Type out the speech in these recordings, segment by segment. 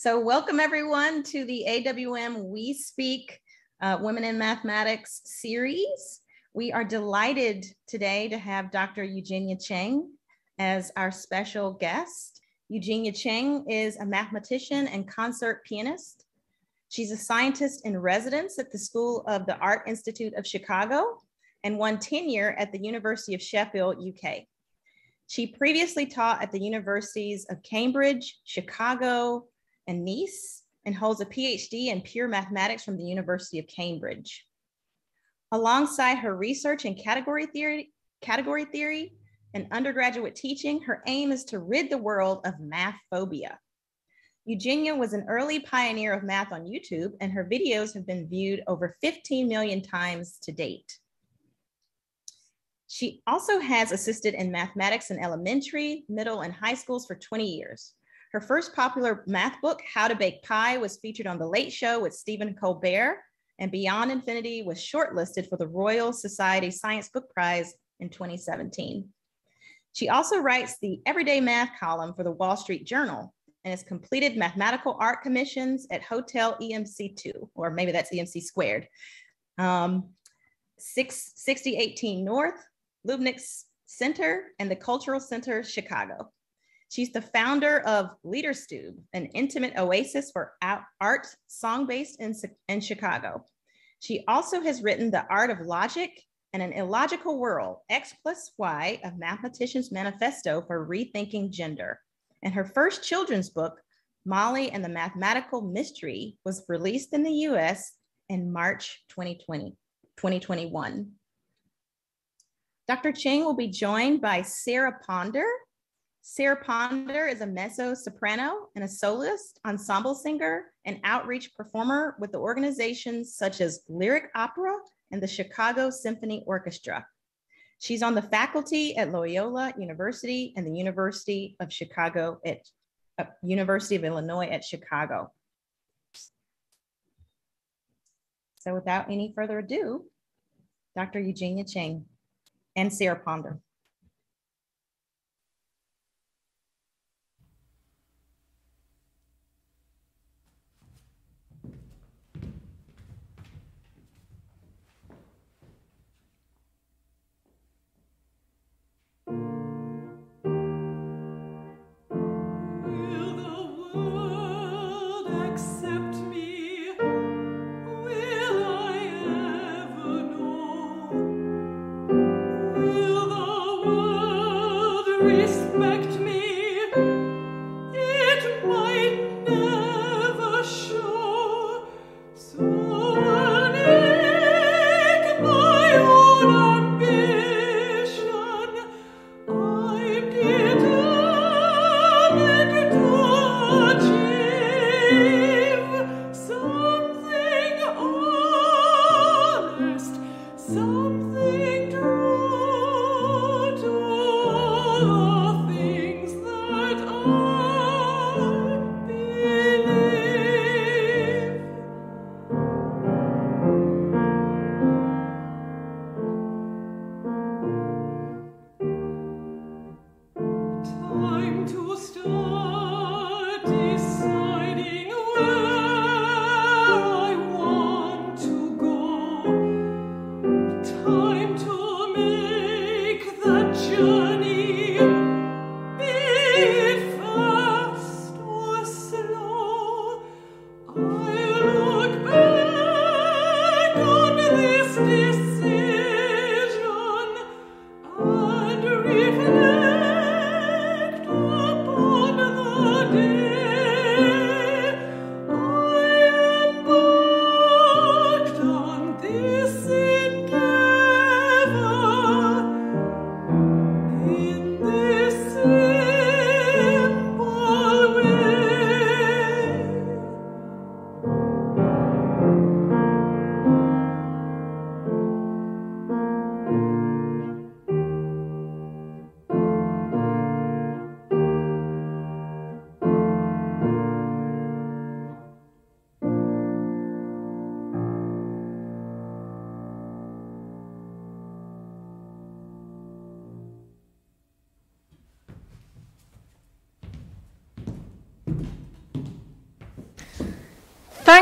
So, welcome everyone to the AWM We Speak uh, Women in Mathematics series. We are delighted today to have Dr. Eugenia Cheng as our special guest. Eugenia Cheng is a mathematician and concert pianist. She's a scientist in residence at the School of the Art Institute of Chicago and won tenure at the University of Sheffield, UK. She previously taught at the universities of Cambridge, Chicago, and Nice, and holds a PhD in pure mathematics from the University of Cambridge. Alongside her research in category theory, category theory and undergraduate teaching, her aim is to rid the world of math phobia. Eugenia was an early pioneer of math on YouTube, and her videos have been viewed over 15 million times to date. She also has assisted in mathematics in elementary, middle, and high schools for 20 years. Her first popular math book, How to Bake Pi, was featured on The Late Show with Stephen Colbert, and Beyond Infinity was shortlisted for the Royal Society Science Book Prize in 2017. She also writes the Everyday Math column for the Wall Street Journal and has completed mathematical art commissions at Hotel EMC2, or maybe that's EMC squared, um, 6, 6018 North, Lubeznik Center, and the Cultural Center, Chicago. She's the founder of Liederstube, an intimate oasis for art song based in, in Chicago. She also has written The Art of Logic and An Illogical World, X plus Y, a mathematician's manifesto for rethinking gender. And her first children's book, Molly and the Mathematical Mystery, was released in the US in March 2020, 2021. Dr. Cheng will be joined by Sarah Ponder, Sarah Ponder is a mezzo soprano and a soloist, ensemble singer, and outreach performer with the organizations such as Lyric Opera and the Chicago Symphony Orchestra. She's on the faculty at Loyola University and the University of Chicago at uh, University of Illinois at Chicago. So without any further ado, Dr. Eugenia Cheng and Sarah Ponder.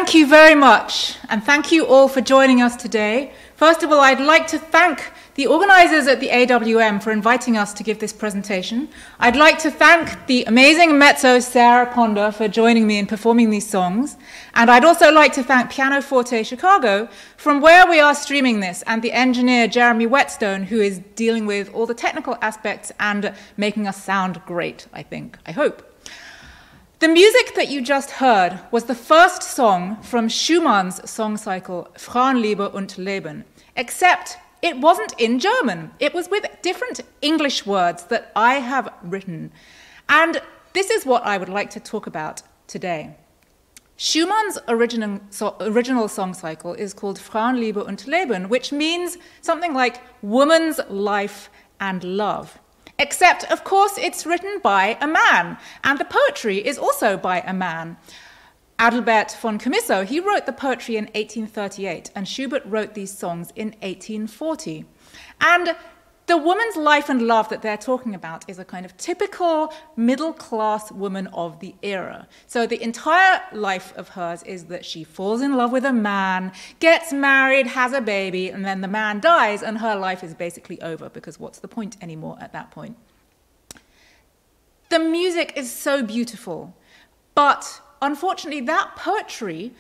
Thank you very much, and thank you all for joining us today. First of all, I'd like to thank the organizers at the AWM for inviting us to give this presentation. I'd like to thank the amazing mezzo Sarah Ponder for joining me in performing these songs. And I'd also like to thank Pianoforte Chicago, from where we are streaming this, and the engineer Jeremy Whetstone, who is dealing with all the technical aspects and making us sound great, I think, I hope. The music that you just heard was the first song from Schumann's song cycle Frauenliebe und Leben, except it wasn't in German. It was with different English words that I have written. And this is what I would like to talk about today. Schumann's original, so, original song cycle is called Frauenliebe und Leben, which means something like woman's life and love. Except, of course, it's written by a man, and the poetry is also by a man. Adalbert von Chamisso, he wrote the poetry in 1838, and Schubert wrote these songs in 1840. And the woman's life and love that they're talking about is a kind of typical middle class woman of the era. So the entire life of hers is that she falls in love with a man, gets married, has a baby, and then the man dies, and her life is basically over because what's the point anymore at that point? The music is so beautiful, but unfortunately, that poetry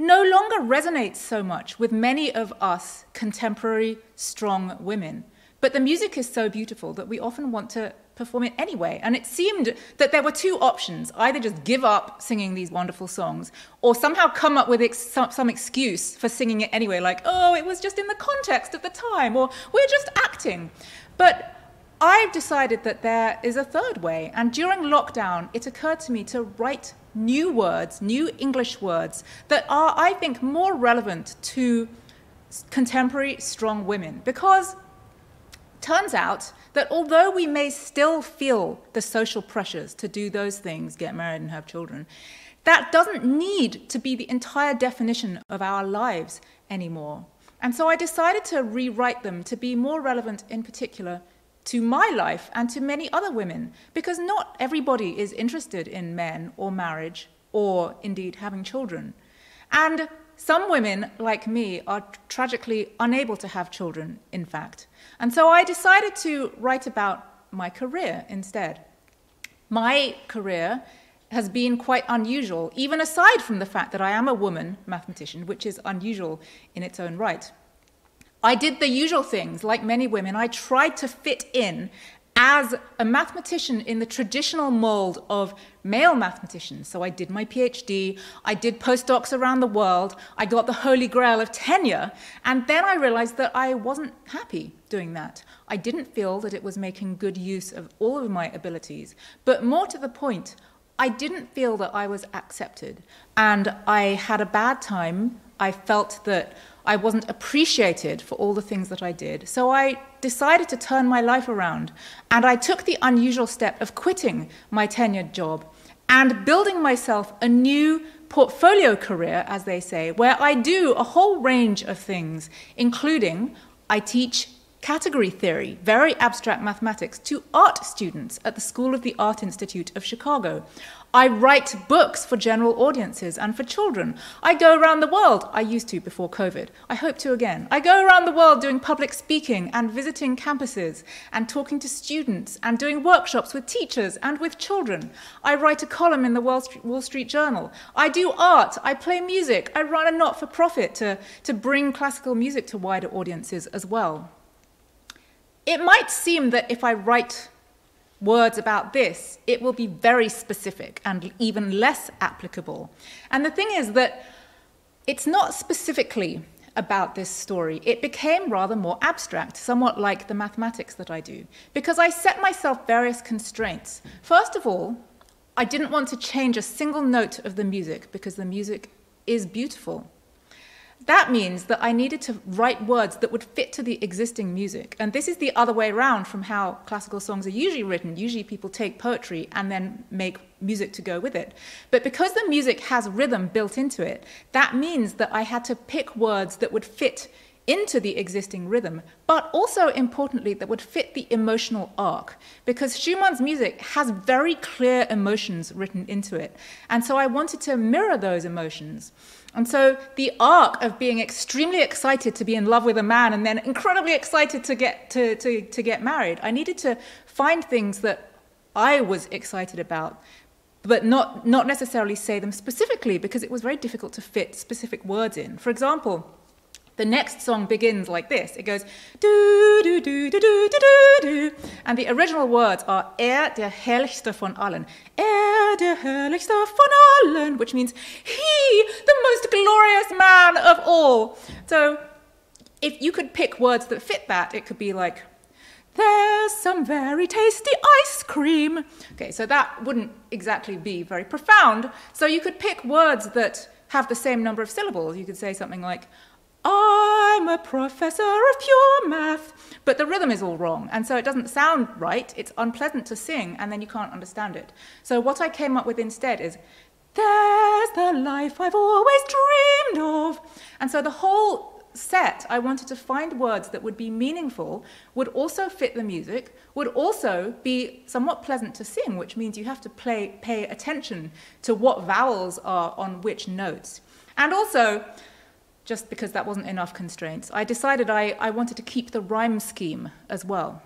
no longer resonates so much with many of us contemporary strong women. But the music is so beautiful that we often want to perform it anyway. And it seemed that there were two options either just give up singing these wonderful songs, or somehow come up with ex- some excuse for singing it anyway, like, oh, it was just in the context of the time, or we're just acting. But I've decided that there is a third way. And during lockdown, it occurred to me to write new words, new English words that are, I think, more relevant to contemporary strong women. Because Turns out that although we may still feel the social pressures to do those things, get married and have children, that doesn't need to be the entire definition of our lives anymore. And so I decided to rewrite them to be more relevant, in particular, to my life and to many other women, because not everybody is interested in men or marriage or indeed having children. And some women, like me, are tragically unable to have children, in fact. And so I decided to write about my career instead. My career has been quite unusual, even aside from the fact that I am a woman mathematician, which is unusual in its own right. I did the usual things, like many women. I tried to fit in as a mathematician in the traditional mold of male mathematicians. So I did my PhD, I did postdocs around the world, I got the holy grail of tenure, and then I realized that I wasn't happy doing that. I didn't feel that it was making good use of all of my abilities. But more to the point, I didn't feel that I was accepted. And I had a bad time. I felt that I wasn't appreciated for all the things that I did. So I decided to turn my life around. And I took the unusual step of quitting my tenured job and building myself a new portfolio career, as they say, where I do a whole range of things, including I teach category theory, very abstract mathematics, to art students at the School of the Art Institute of Chicago. I write books for general audiences and for children. I go around the world. I used to before COVID. I hope to again. I go around the world doing public speaking and visiting campuses and talking to students and doing workshops with teachers and with children. I write a column in the Wall Street Journal. I do art. I play music. I run a not for profit to, to bring classical music to wider audiences as well. It might seem that if I write words about this, it will be very specific and even less applicable. And the thing is that it's not specifically about this story. It became rather more abstract, somewhat like the mathematics that I do, because I set myself various constraints. First of all, I didn't want to change a single note of the music because the music is beautiful. That means that I needed to write words that would fit to the existing music. And this is the other way around from how classical songs are usually written. Usually people take poetry and then make music to go with it. But because the music has rhythm built into it, that means that I had to pick words that would fit into the existing rhythm, but also importantly, that would fit the emotional arc. Because Schumann's music has very clear emotions written into it. And so I wanted to mirror those emotions. And so the arc of being extremely excited to be in love with a man and then incredibly excited to get to, to, to get married, I needed to find things that I was excited about, but not, not necessarily say them specifically because it was very difficult to fit specific words in. For example, the next song begins like this. It goes do do do do do do do and the original words are er der herrlichste von allen. Er der herrlichste von allen, which means he, the most glorious man of all. So if you could pick words that fit that, it could be like there's some very tasty ice cream. Okay, so that wouldn't exactly be very profound. So you could pick words that have the same number of syllables. You could say something like I'm a professor of pure math. But the rhythm is all wrong, and so it doesn't sound right. It's unpleasant to sing, and then you can't understand it. So what I came up with instead is, There's the life I've always dreamed of. And so the whole set, I wanted to find words that would be meaningful, would also fit the music, would also be somewhat pleasant to sing, which means you have to play, pay attention to what vowels are on which notes. And also, just because that wasn't enough constraints, I decided I, I wanted to keep the rhyme scheme as well.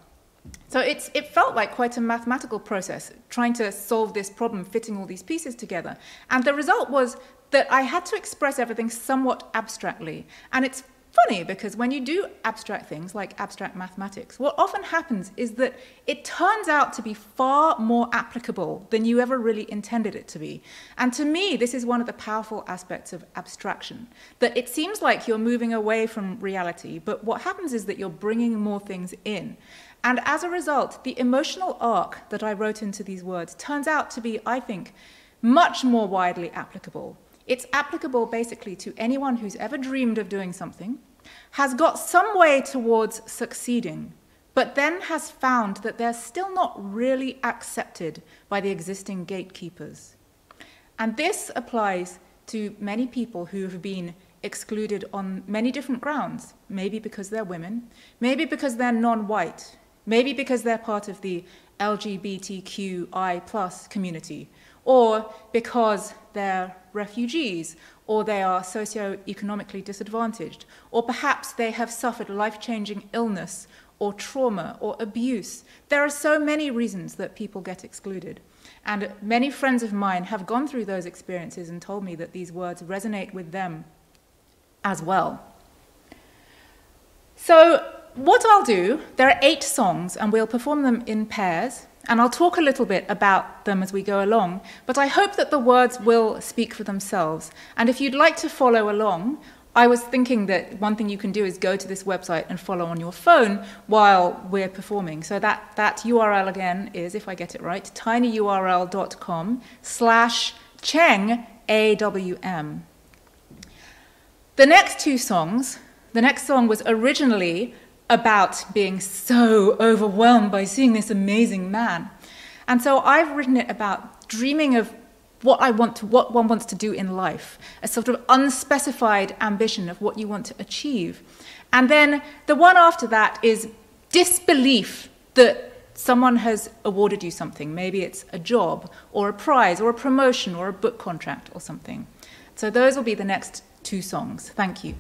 So it's, it felt like quite a mathematical process, trying to solve this problem, fitting all these pieces together. And the result was that I had to express everything somewhat abstractly. And it's funny because when you do abstract things like abstract mathematics, what often happens is that it turns out to be far more applicable than you ever really intended it to be. And to me, this is one of the powerful aspects of abstraction that it seems like you're moving away from reality, but what happens is that you're bringing more things in. And as a result, the emotional arc that I wrote into these words turns out to be, I think, much more widely applicable it's applicable basically to anyone who's ever dreamed of doing something, has got some way towards succeeding, but then has found that they're still not really accepted by the existing gatekeepers. And this applies to many people who have been excluded on many different grounds. Maybe because they're women, maybe because they're non white, maybe because they're part of the LGBTQI community, or because they're refugees, or they are socio-economically disadvantaged, or perhaps they have suffered life-changing illness or trauma or abuse. There are so many reasons that people get excluded. And many friends of mine have gone through those experiences and told me that these words resonate with them as well. So, what I'll do, there are eight songs, and we'll perform them in pairs. And I'll talk a little bit about them as we go along, but I hope that the words will speak for themselves. And if you'd like to follow along, I was thinking that one thing you can do is go to this website and follow on your phone while we're performing. So that, that URL again is, if I get it right, tinyurl.com slash Cheng AWM. The next two songs, the next song was originally about being so overwhelmed by seeing this amazing man. And so I've written it about dreaming of what I want to, what one wants to do in life, a sort of unspecified ambition of what you want to achieve. And then the one after that is disbelief that someone has awarded you something. Maybe it's a job or a prize or a promotion or a book contract or something. So those will be the next two songs. Thank you.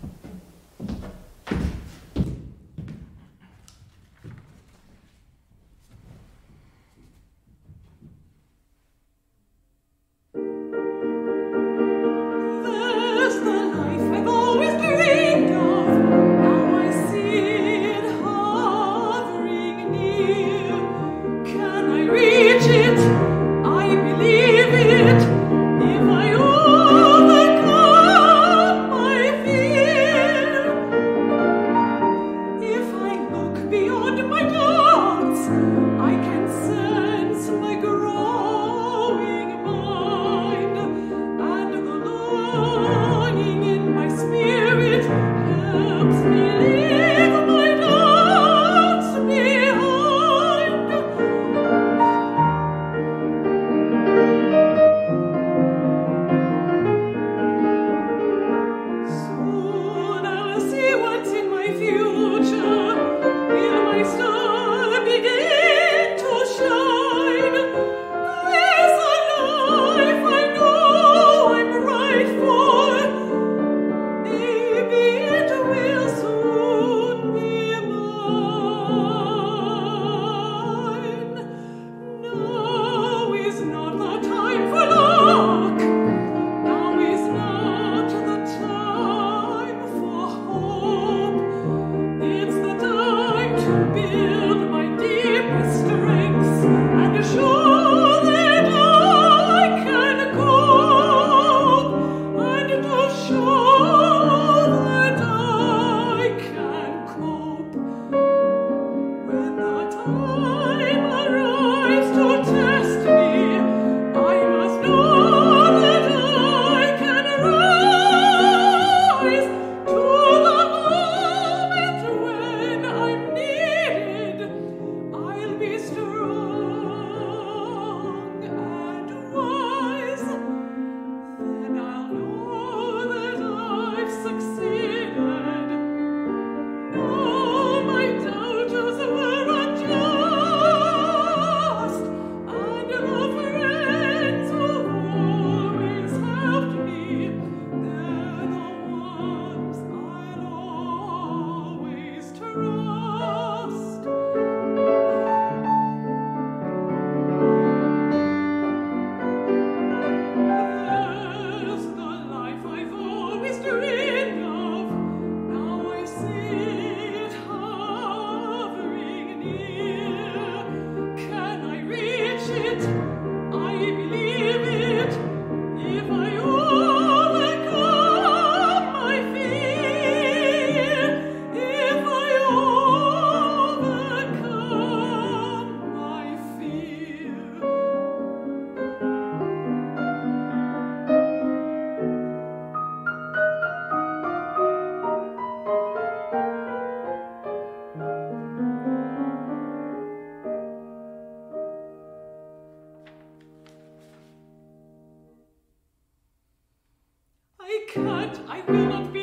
Thank you.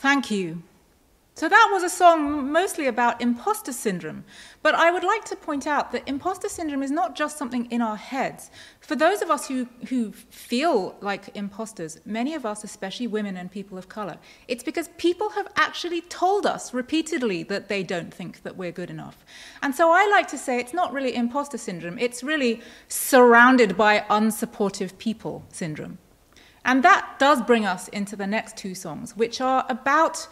Thank you. So that was a song mostly about imposter syndrome. But I would like to point out that imposter syndrome is not just something in our heads. For those of us who, who feel like imposters, many of us, especially women and people of color, it's because people have actually told us repeatedly that they don't think that we're good enough. And so I like to say it's not really imposter syndrome, it's really surrounded by unsupportive people syndrome. And that does bring us into the next two songs, which are about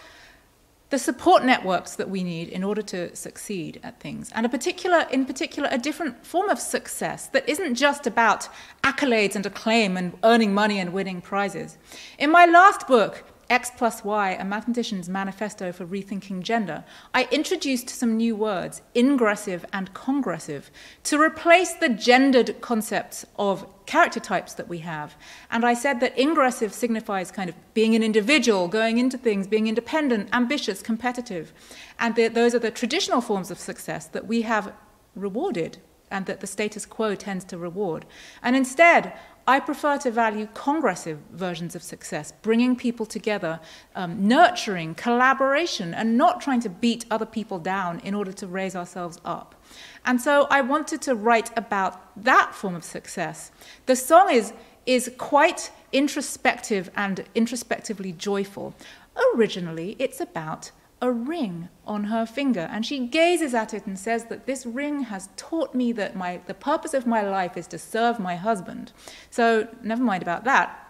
the support networks that we need in order to succeed at things and a particular in particular a different form of success that isn't just about accolades and acclaim and earning money and winning prizes. In my last book X plus Y, a mathematician's manifesto for rethinking gender, I introduced some new words, ingressive and congressive, to replace the gendered concepts of character types that we have. And I said that ingressive signifies kind of being an individual, going into things, being independent, ambitious, competitive. And those are the traditional forms of success that we have rewarded and that the status quo tends to reward. And instead, I prefer to value congressive versions of success, bringing people together, um, nurturing collaboration, and not trying to beat other people down in order to raise ourselves up. And so I wanted to write about that form of success. The song is, is quite introspective and introspectively joyful. Originally, it's about a ring on her finger and she gazes at it and says that this ring has taught me that my, the purpose of my life is to serve my husband. So, never mind about that.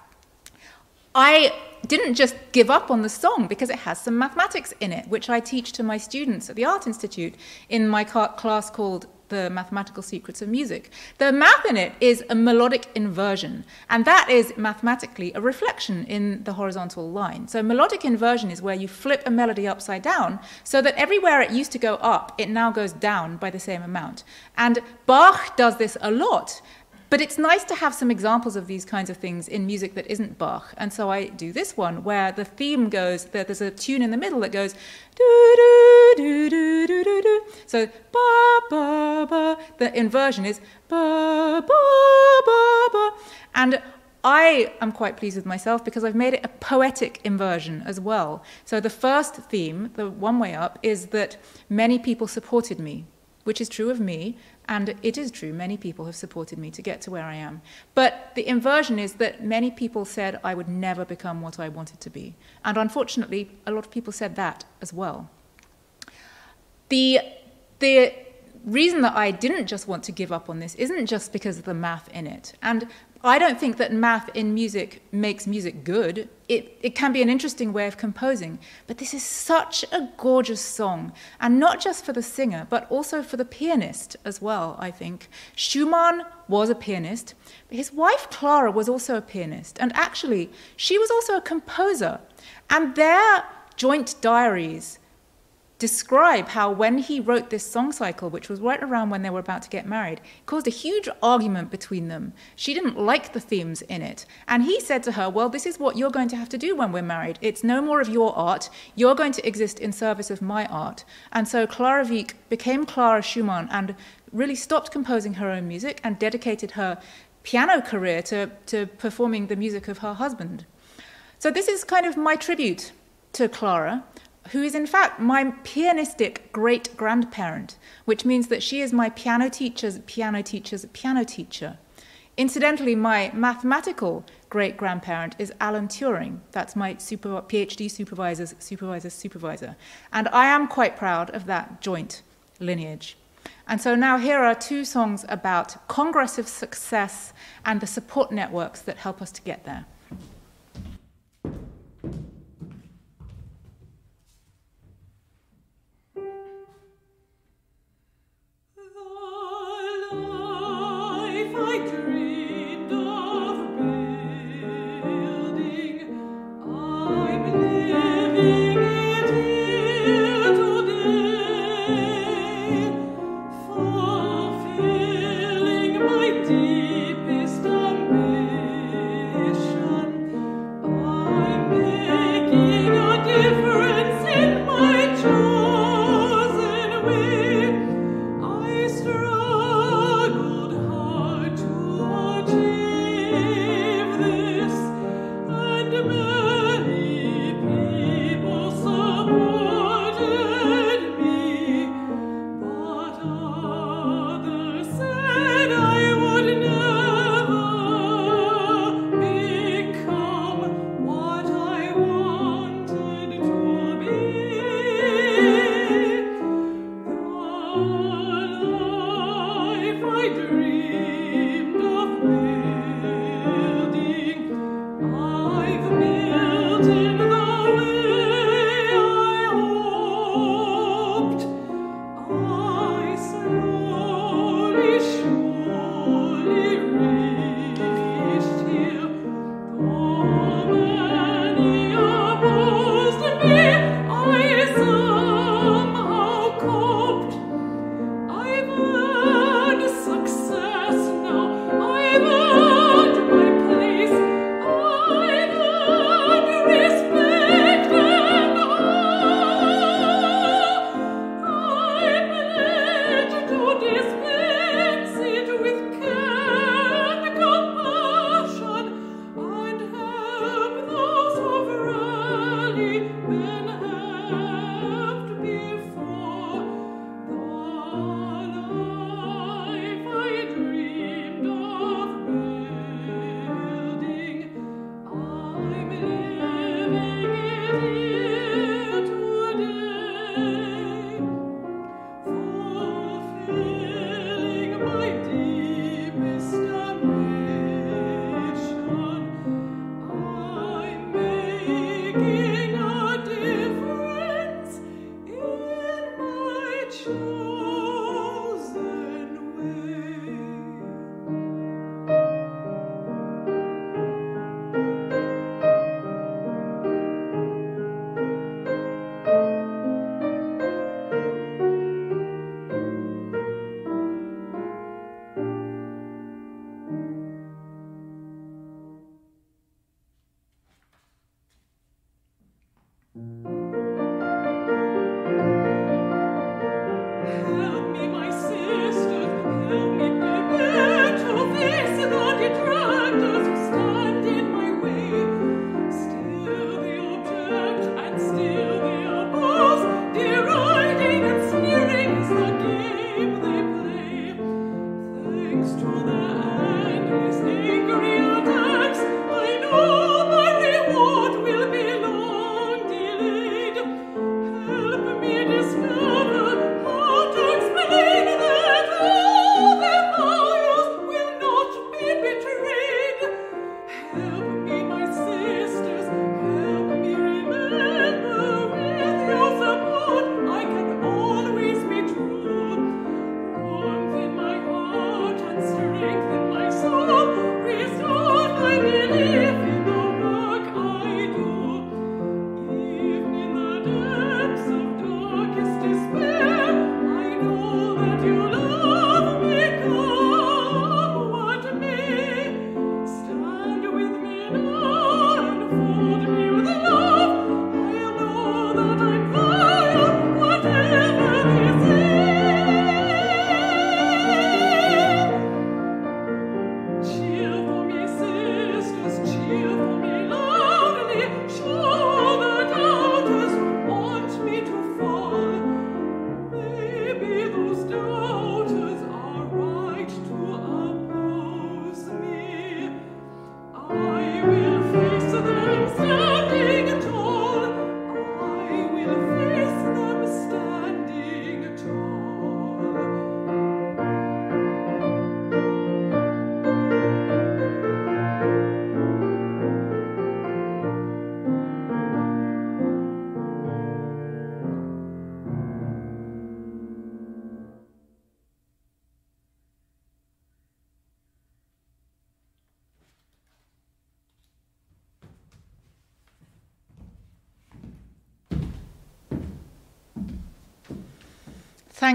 I didn't just give up on the song because it has some mathematics in it, which I teach to my students at the Art Institute in my class called the mathematical secrets of music. The math in it is a melodic inversion, and that is mathematically a reflection in the horizontal line. So, melodic inversion is where you flip a melody upside down so that everywhere it used to go up, it now goes down by the same amount. And Bach does this a lot. But it's nice to have some examples of these kinds of things in music that isn't Bach. And so I do this one where the theme goes, there's a tune in the middle that goes do do do do do do do. So ba ba ba. The inversion is ba ba ba ba. And I am quite pleased with myself because I've made it a poetic inversion as well. So the first theme, the one way up, is that many people supported me, which is true of me, and it is true, many people have supported me to get to where I am. But the inversion is that many people said I would never become what I wanted to be. And unfortunately, a lot of people said that as well. The, the reason that I didn't just want to give up on this isn't just because of the math in it. And I don't think that math in music makes music good. It, it can be an interesting way of composing, but this is such a gorgeous song, and not just for the singer, but also for the pianist as well, I think. Schumann was a pianist, but his wife Clara was also a pianist, and actually, she was also a composer. And their joint diaries describe how when he wrote this song cycle, which was right around when they were about to get married, caused a huge argument between them. She didn't like the themes in it. And he said to her, Well, this is what you're going to have to do when we're married. It's no more of your art. You're going to exist in service of my art. And so Clara Wieck became Clara Schumann and really stopped composing her own music and dedicated her piano career to, to performing the music of her husband. So this is kind of my tribute to Clara who is in fact my pianistic great grandparent, which means that she is my piano teacher's piano teacher's piano teacher. Incidentally, my mathematical great grandparent is Alan Turing. That's my super, PhD supervisor's supervisor's supervisor. And I am quite proud of that joint lineage. And so now here are two songs about congressive success and the support networks that help us to get there.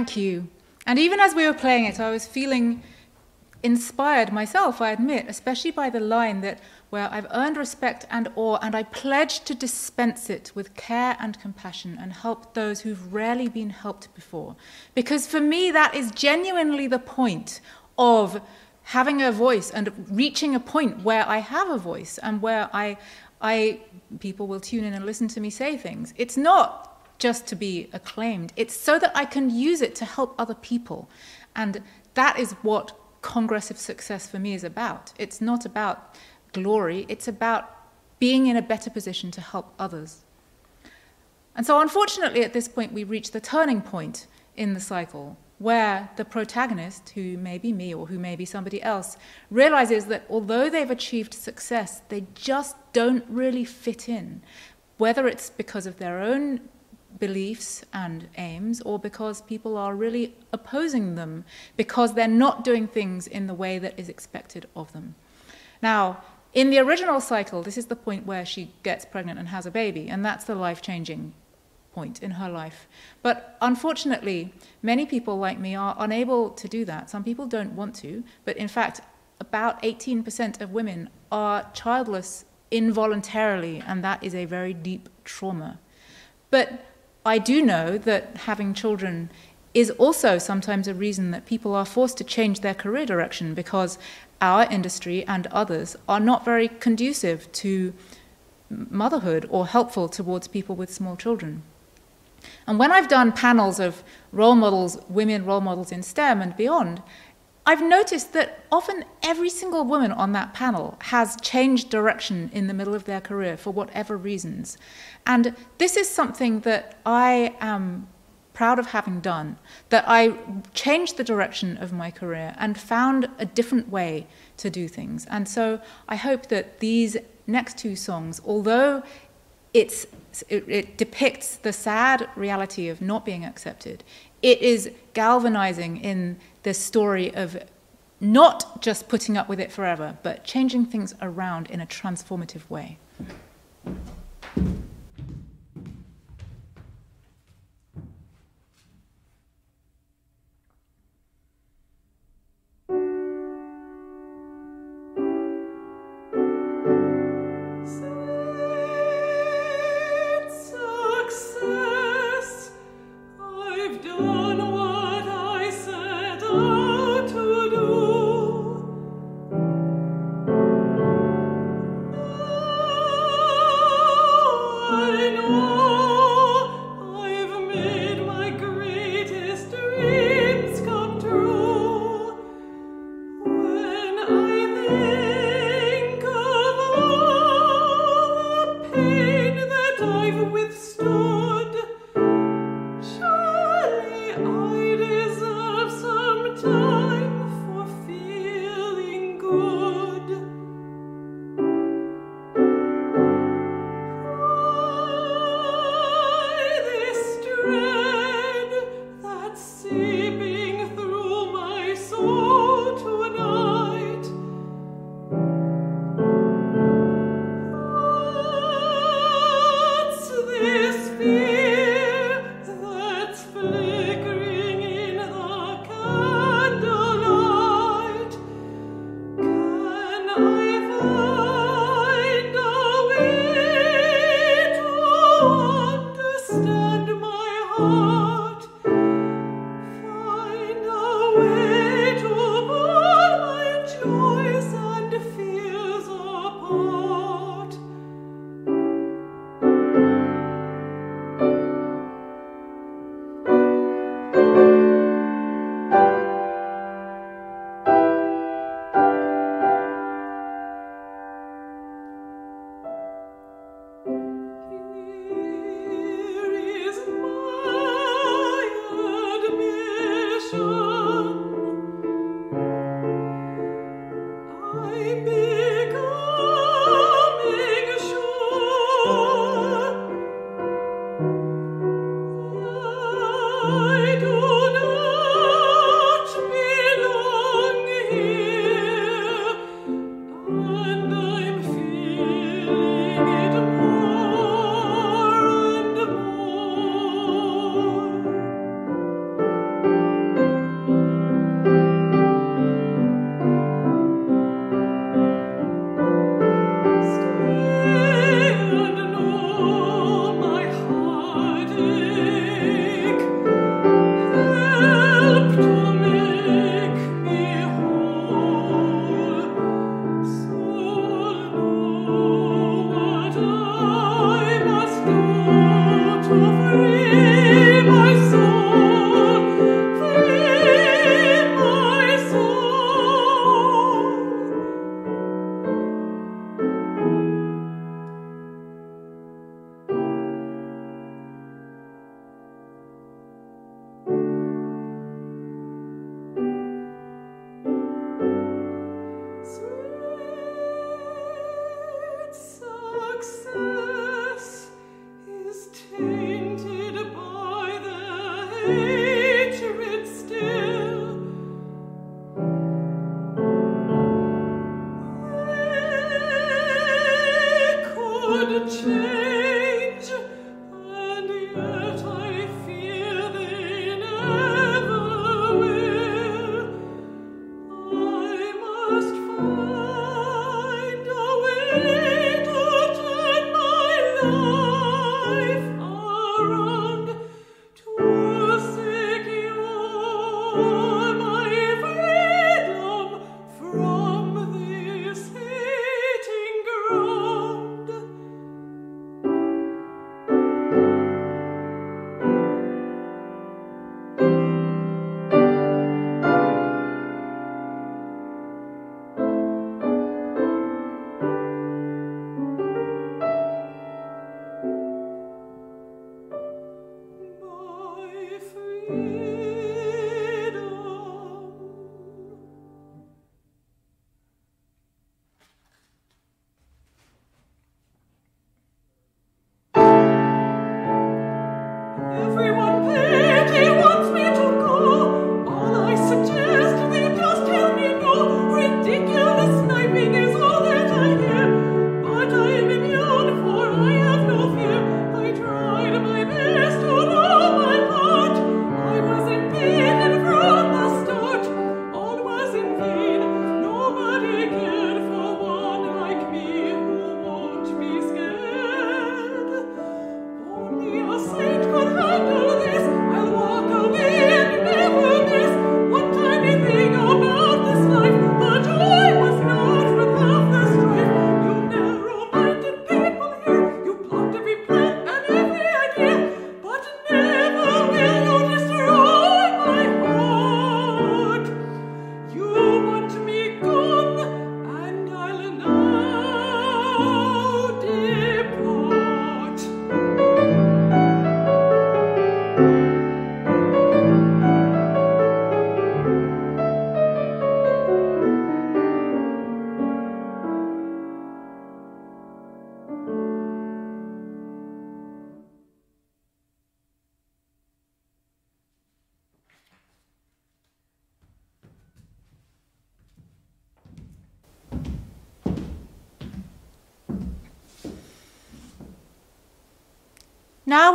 Thank you. And even as we were playing it, I was feeling inspired myself, I admit, especially by the line that where I've earned respect and awe, and I pledge to dispense it with care and compassion and help those who've rarely been helped before. Because for me, that is genuinely the point of having a voice and reaching a point where I have a voice and where I, I people will tune in and listen to me say things. It's not just to be acclaimed. It's so that I can use it to help other people. And that is what congressive success for me is about. It's not about glory, it's about being in a better position to help others. And so, unfortunately, at this point, we reach the turning point in the cycle where the protagonist, who may be me or who may be somebody else, realizes that although they've achieved success, they just don't really fit in, whether it's because of their own beliefs and aims or because people are really opposing them because they're not doing things in the way that is expected of them. Now, in the original cycle, this is the point where she gets pregnant and has a baby, and that's the life changing point in her life. But unfortunately, many people like me are unable to do that. Some people don't want to, but in fact, about 18% of women are childless involuntarily, and that is a very deep trauma. But I do know that having children is also sometimes a reason that people are forced to change their career direction because our industry and others are not very conducive to motherhood or helpful towards people with small children. And when I've done panels of role models, women role models in STEM and beyond, I've noticed that often every single woman on that panel has changed direction in the middle of their career for whatever reasons. And this is something that I am proud of having done, that I changed the direction of my career and found a different way to do things. And so I hope that these next two songs, although it's, it, it depicts the sad reality of not being accepted, it is galvanizing in the story of not just putting up with it forever, but changing things around in a transformative way.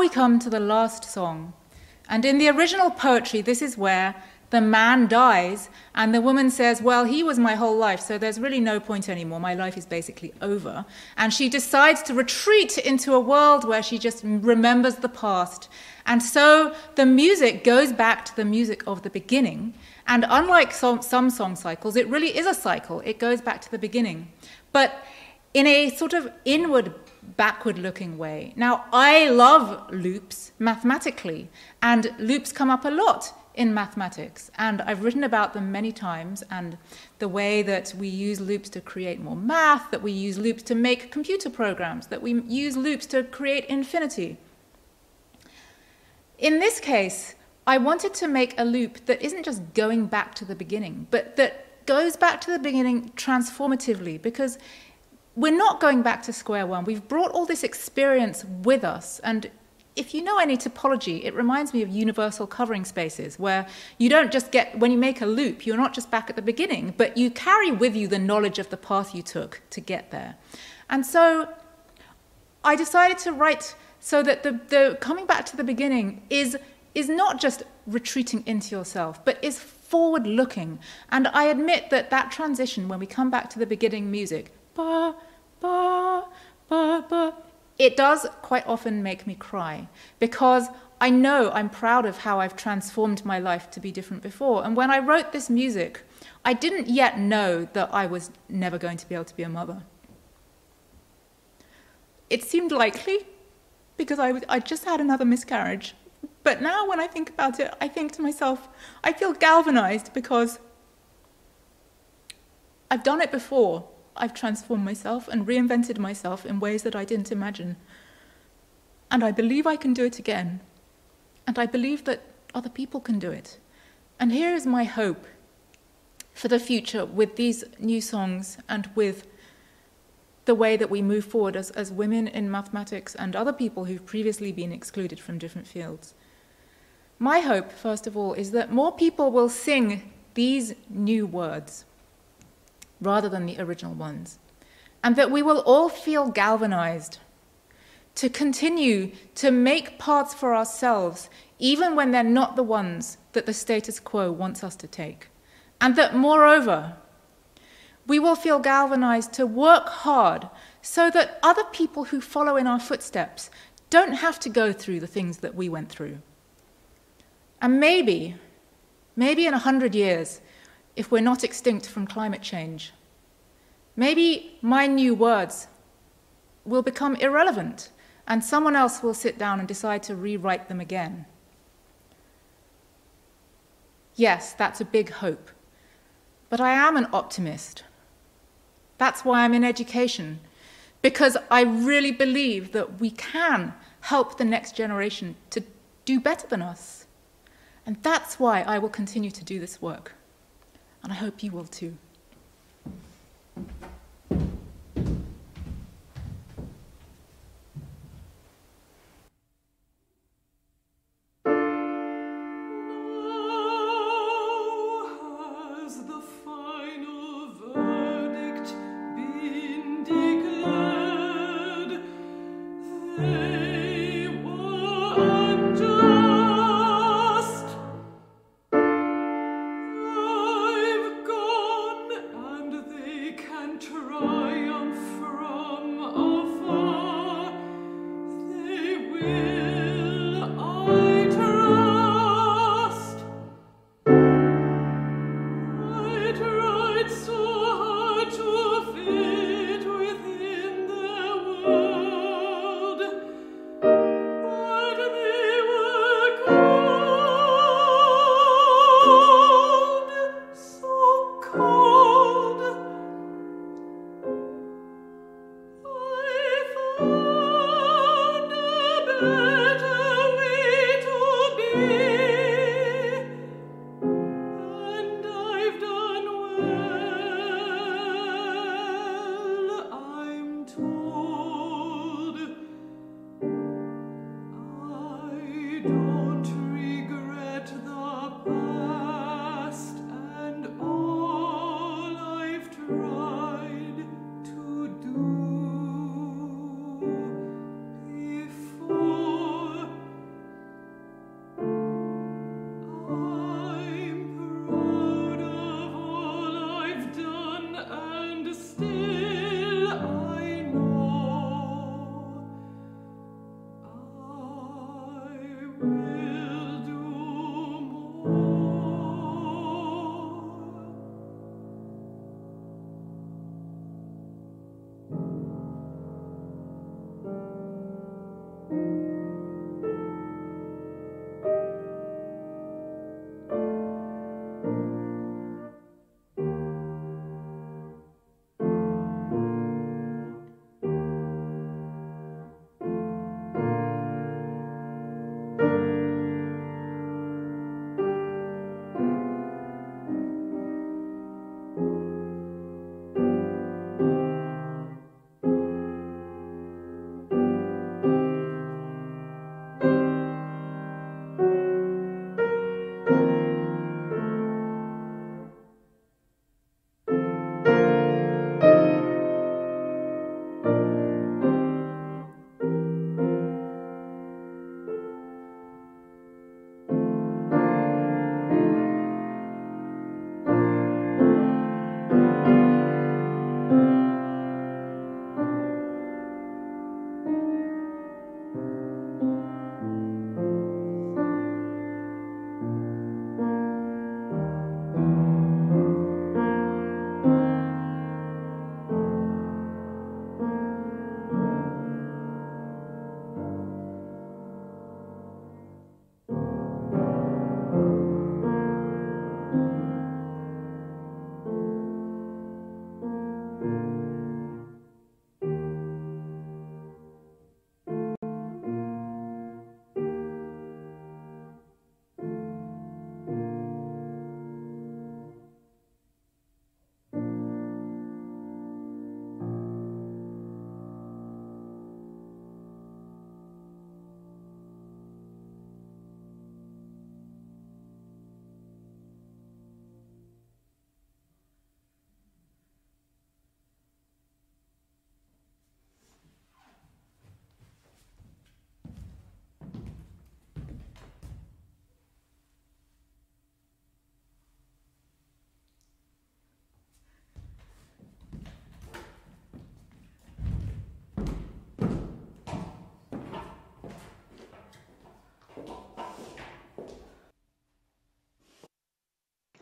Come to the last song. And in the original poetry, this is where the man dies and the woman says, Well, he was my whole life, so there's really no point anymore. My life is basically over. And she decides to retreat into a world where she just remembers the past. And so the music goes back to the music of the beginning. And unlike some, some song cycles, it really is a cycle. It goes back to the beginning. But in a sort of inward backward looking way. Now, I love loops mathematically, and loops come up a lot in mathematics, and I've written about them many times, and the way that we use loops to create more math, that we use loops to make computer programs, that we use loops to create infinity. In this case, I wanted to make a loop that isn't just going back to the beginning, but that goes back to the beginning transformatively, because we're not going back to square one. We've brought all this experience with us. And if you know any topology, it reminds me of universal covering spaces, where you don't just get, when you make a loop, you're not just back at the beginning, but you carry with you the knowledge of the path you took to get there. And so I decided to write so that the, the coming back to the beginning is, is not just retreating into yourself, but is forward looking. And I admit that that transition, when we come back to the beginning music, ba, ba, ba, ba. It does quite often make me cry because I know I'm proud of how I've transformed my life to be different before. And when I wrote this music, I didn't yet know that I was never going to be able to be a mother. It seemed likely because I, I just had another miscarriage. But now, when I think about it, I think to myself, I feel galvanized because I've done it before. I've transformed myself and reinvented myself in ways that I didn't imagine. And I believe I can do it again. And I believe that other people can do it. And here is my hope for the future with these new songs and with the way that we move forward as, as women in mathematics and other people who've previously been excluded from different fields. My hope, first of all, is that more people will sing these new words rather than the original ones. And that we will all feel galvanized to continue to make paths for ourselves, even when they're not the ones that the status quo wants us to take. And that, moreover, we will feel galvanized to work hard so that other people who follow in our footsteps don't have to go through the things that we went through. And maybe, maybe in a hundred years, if we're not extinct from climate change, maybe my new words will become irrelevant and someone else will sit down and decide to rewrite them again. Yes, that's a big hope. But I am an optimist. That's why I'm in education, because I really believe that we can help the next generation to do better than us. And that's why I will continue to do this work. And I hope you will too.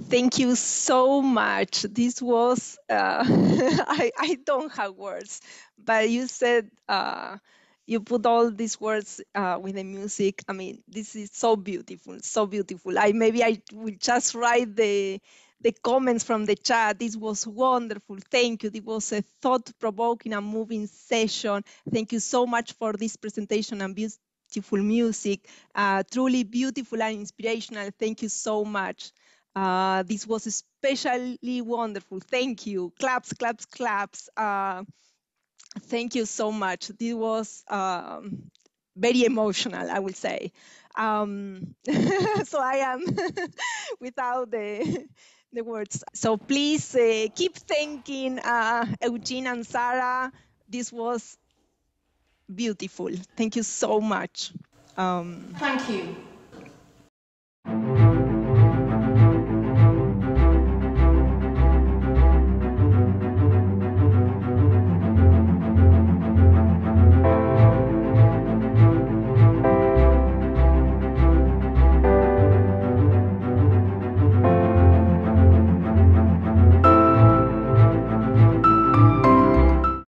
Thank you so much. This was, uh, I, I don't have words, but you said, uh, you put all these words uh, with the music. I mean, this is so beautiful, so beautiful. I maybe I will just write the the comments from the chat. This was wonderful. Thank you. It was a thought-provoking and moving session. Thank you so much for this presentation and beautiful music. Uh, truly beautiful and inspirational. Thank you so much. Uh, this was especially wonderful. Thank you. Claps, claps, claps. Uh, thank you so much. This was um, very emotional, I will say. Um, so I am without the the words. So please uh, keep thanking uh, Eugene and Sarah. This was beautiful. Thank you so much. Um, Thank you.